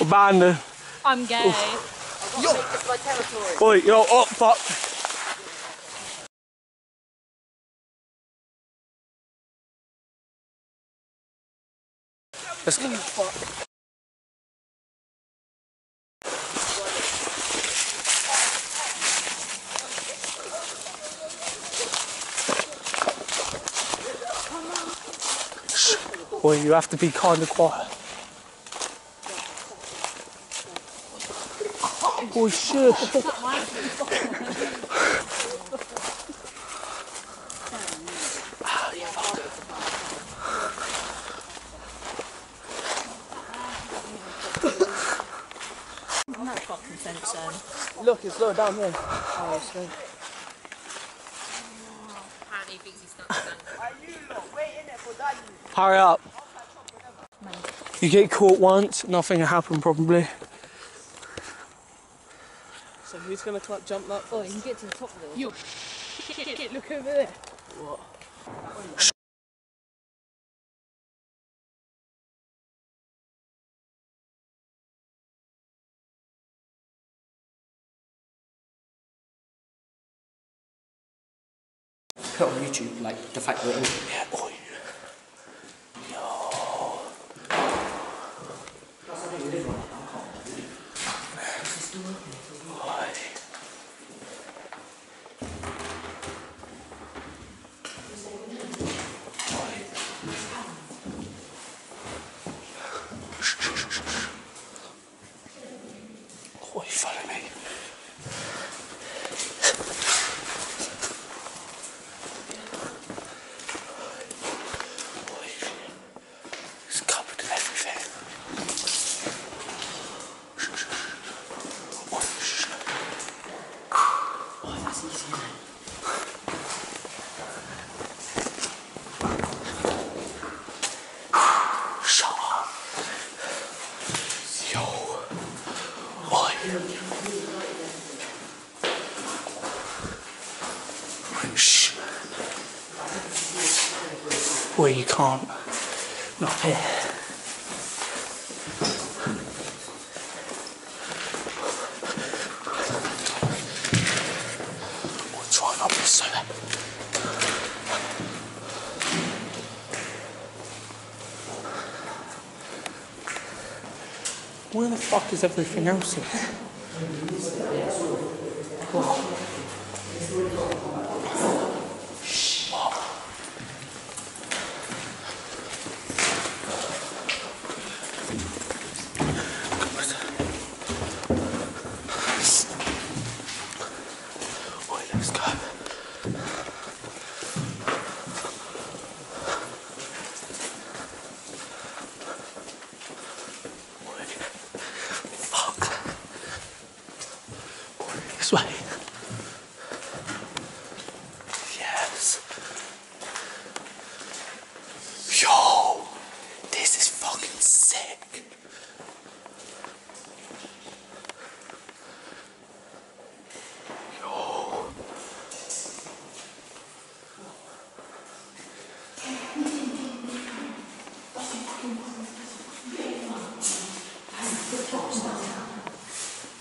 Abandon. I'm gay. Oi, yo, oh, fuck. Let's go. Shh. Boy, you have to be kind of quiet. Oh shit. Look, it's lower down here. Oh, stuck Hurry up. You get caught once, nothing will happen probably. So who's gonna cl- jump that? Oh, you can get to the top of it. You. Look over there. What? put on YouTube, like the fact that it Yeah, oi. Oi, follow me. Oi. It's covered in everything. Oi, shh. oh, that's easy, isn't it? Shut up. Yo. Oi. Shh. Well, you can't. Not that. Where the fuck is everything else?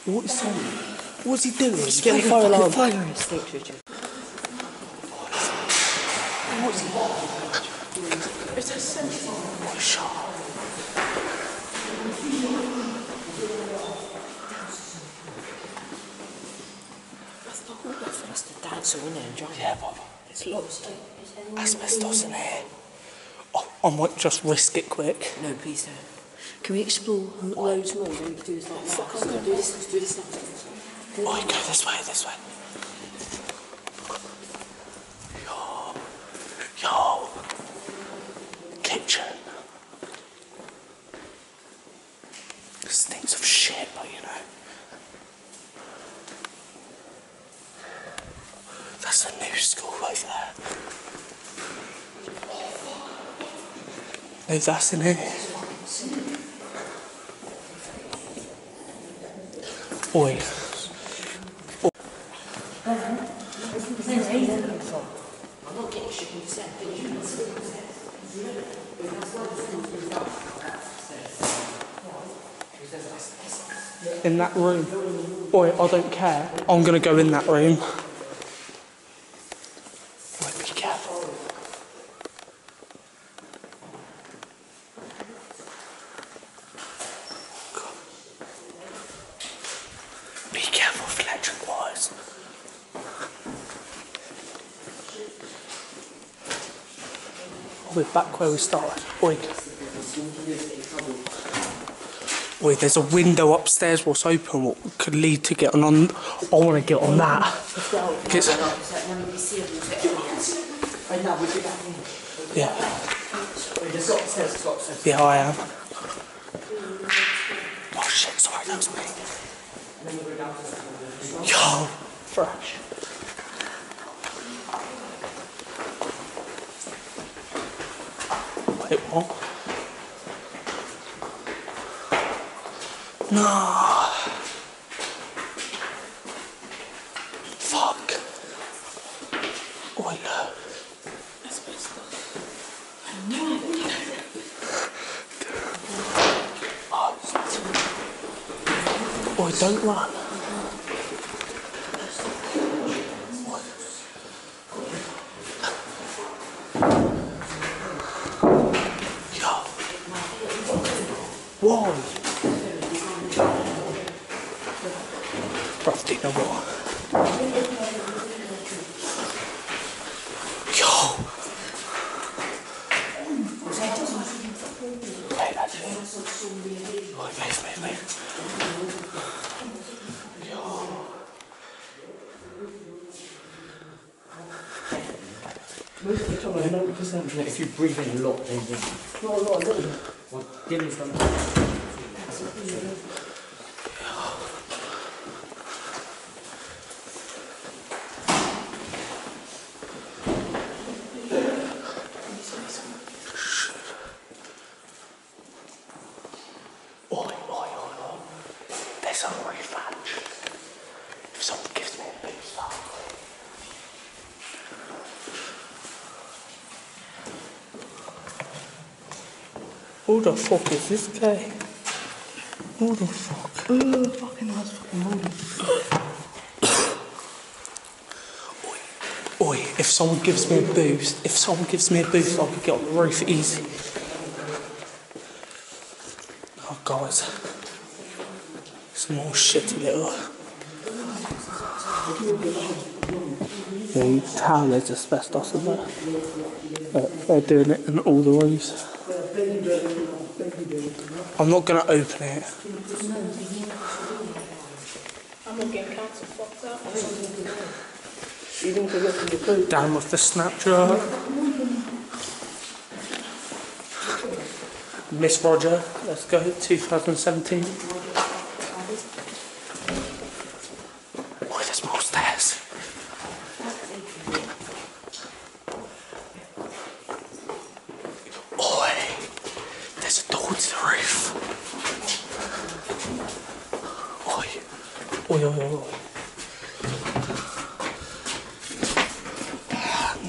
What is that? What's he doing? He's getting a fire alarm. Fire extinguisher. What's he? It's a sensor. Shut up. That's the dancer, isn't it? John? Yeah, but It's lost. asbestos in here. Oh, I might just risk it quick. No, please don't. Can we explore loads more? Then we can do this like. Fuck, do this, let's do this now. Oh, go this way, this way. Yo. Yo. Kitchen. Stinks of shit, but you know. That's a new school right there. No, that's in here. Oi. In that room. Boy, I don't care. I'm gonna go in that room. Boy, be careful. Be careful with electric wires. We're back where we started. Oi. Oi, there's a window upstairs what's open what could lead to getting on. I want to get on that. Get- yeah. Yeah, I am. Oh shit, sorry, that was me. Yo, fresh. No. Fuck. Oh no. Boy, don't run. Yo. Whoa. Rough take no more. Yo. Wait, that's it. Wait, wait, wait, wait. If you breathe in a lot, then you. Not a lot, a little. Well, Dylan's done. Oi, oi, oi, oi. There's a refund. If someone gives me a booster. Who the fuck is this guy? Who the fuck? Uh, fucking ass fucking Oi, oi, if someone gives me a boost, if someone gives me a boost, I could get on the roof easy. Oh, guys. Some more shitty little. You can tell there's asbestos in there. But they're doing it in all the rooms. I'm not going to open it. I'm not getting council fucked up. Even to look at the food. Down with the Snapchat. Miss Roger, let's go, 2017. Oh, there's more stairs. Oi, there's a door to the roof. Oi, oi. oi.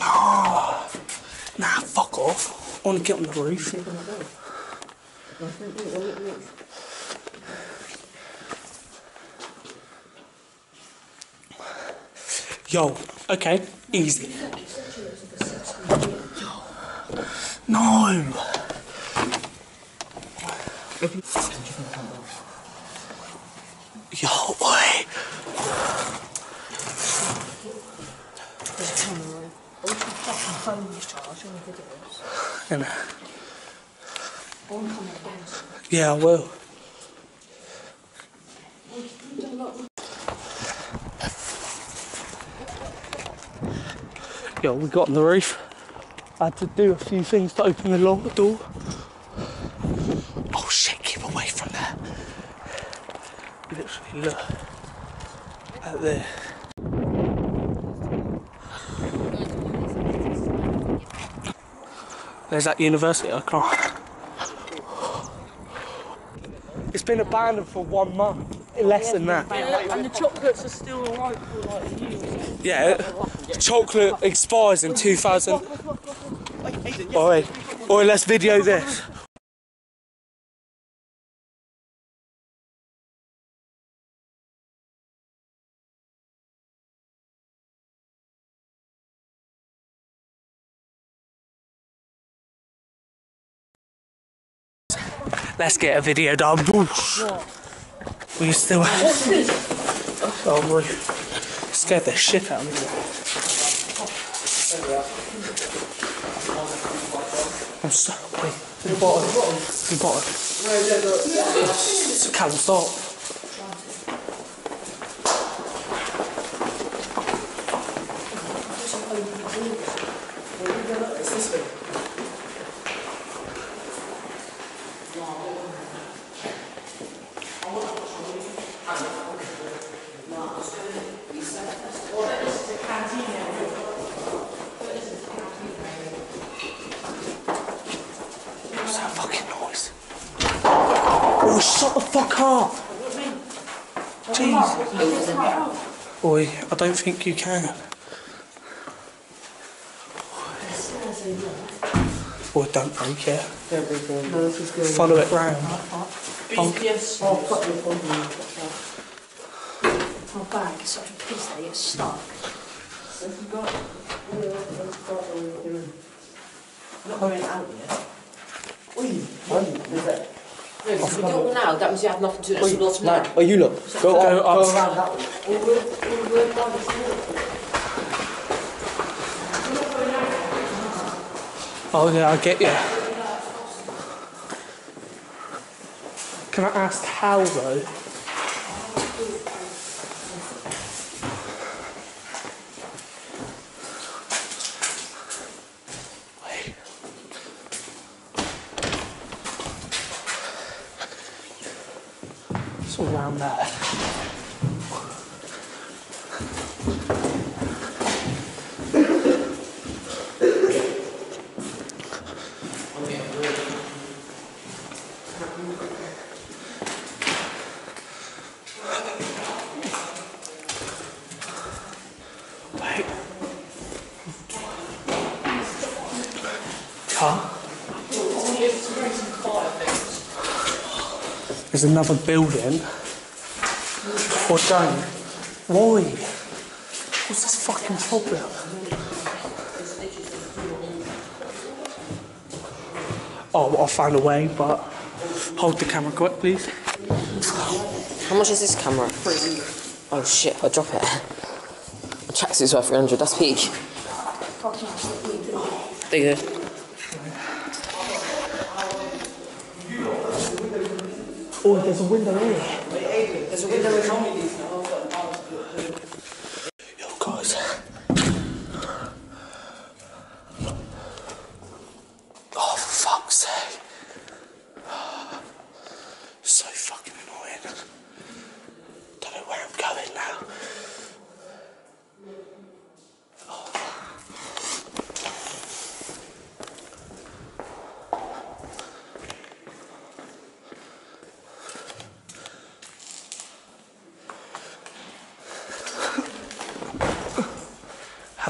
No. Nah, fuck off. I want to get on the roof. Yo, okay, easy. No. Yo, oi. You. Yeah, I will. Yo, we got on the roof. I had to do a few things to open the door. Oh shit, keep away from there. Literally, look. at there. There's that university, I can't. It's been abandoned for one month, less than that. And the chocolates are still alright for like you. Yeah, chocolate expires in 2000. Oi, oi, let's video this. Let's get a video done. Whoosh. Will you still Oh, boy. Scared the shit out of me. I'm so. Wait. The bottom. To the bottom. Callum, stop. What's that fucking noise? Oh, shut the fuck up! Jeez. Boy, I don't think you can. Boy, don't break it. Follow it round. BPS. Oh, My bag is such a piss that it gets stuck. Not going out yet. If we don't now, that means you have nothing to do. That's the bottom line. Oh, you look. Go, Go up, up. Go around that way. Oh yeah, I get you. Can I ask how though? Around there. Wait. Car? There's another building. Or don't. Why? What's this fucking problem? Oh, well, I found a way, but hold the camera quick, please. How much is this camera? Oh shit, I'll drop it. The tracksuit's worth 300, that's peak. There you go. Oh, there's a window here. There's a window in Yo, guys. Oh, for fuck's sake. So fucking annoying. Don't know where I'm going now.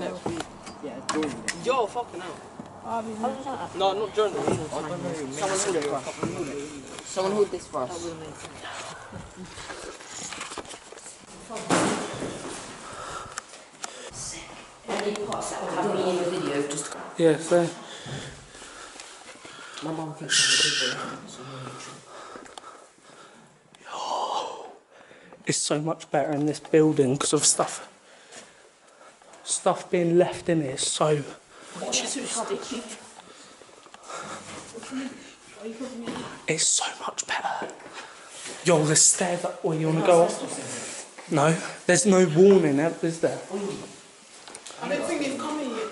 they're still. Yo, fucking hell. No, not journalism. Someone hold for us. Someone hold this for us. Any parts that in the video, just Yeah, so. my mum thinks I'm a good It's so much better in this building because of stuff. Stuff being left in it is so. It's so much better. Yo, the stairs that where you want to go up. No, there's no warning, is there? I don't think they've come in yet.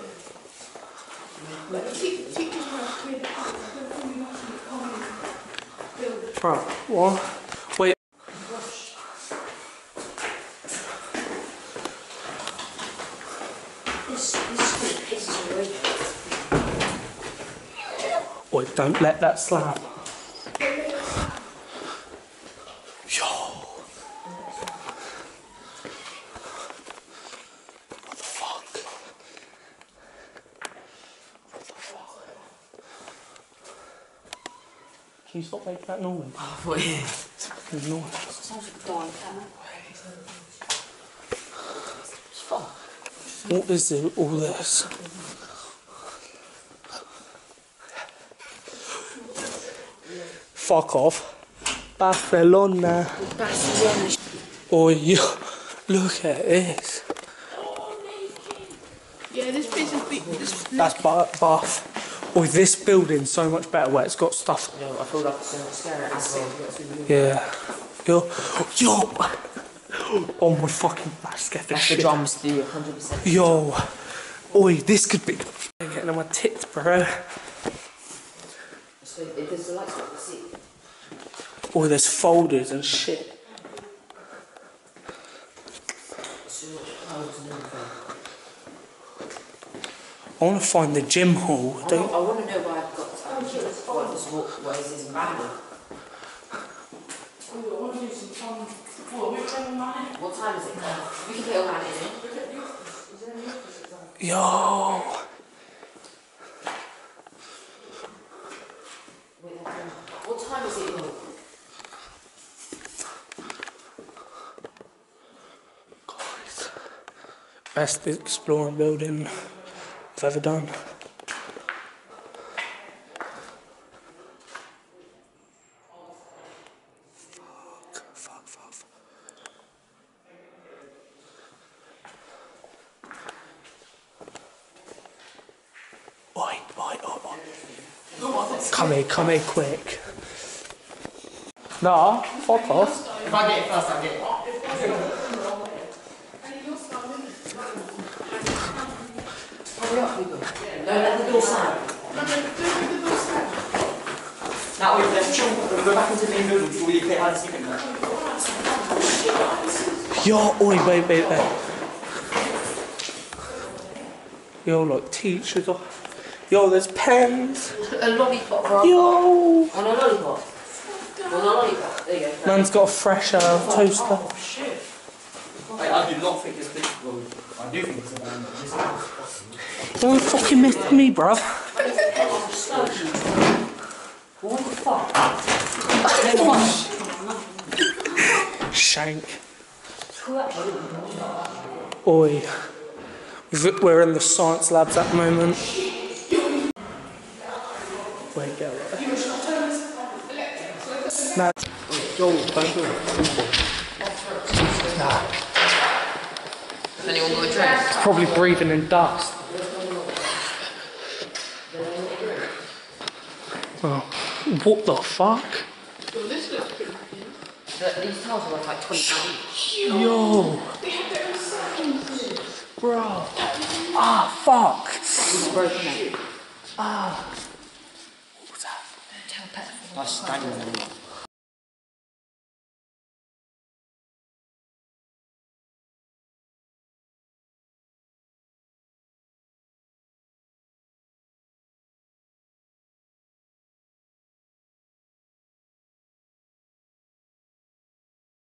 Like, the te- teachers have cleared it out. I don't think they've actually come in. Bro, what? Wait. Oi, don't let that slap. Yo. What the fuck? What the fuck? Can you stop making that noise? Oh, what? It's fucking noise. Sounds like a dying cat. What is it, all this? Fuck off. Barcelona. Barcelona. Oh, you look at this. Yeah, this place is big. This, That's ba- Bath. Oh, this building's so much better where it's got stuff. Yo, I feel like it's gonna scare it as well. Yeah. Yo, yo. Oh my fucking, that's scared the That's the drums do 100%. Yo. Oi, this could be. I'm getting on my tits, bro. So it does the lights what you see. Oh, there's folders and shit. So much clouds and everything. I want to find the gym hall. I, Don't. I want to know why I've got um, what this walk, why is this in What time is it now? We can put your hand in. Yo. Wait, um, What time is it? Yo? Guys. Best exploring building I've ever done. Fuck, fuck, fuck. Oi, oi, oi, oi. Come here, come here quick. Nah, fuck off. If I get it first, I'll get it. Hurry up, people. Don't let the door slam. Now, wait, let's chill. We'll go back into the main building before we play hide and seek in there. Yo, oi, wait, wait, wait. Yo, like teachers. Are... Yo, there's pens. A lollipop, bro. Yo. On a lollipop. On a lollipop. There you go. Man's got a fresh uh, toaster. Oh, shit. Wait, I do not think it's big. Well, I do think it's a band, but this is possible. Don't fucking miss me, bruv. What the fuck? Shank. Oi. We're in the science labs at the moment. Wait, go. Joel, don't do it. Nah. Has anyone got a drink? Probably breathing in dust. Oh, what the fuck? so this looks pretty good. These towels are worth like 20 pounds each. Yo, They have their own signs. bro. Ah, fuck. It's broken now. What was that? That's standing there.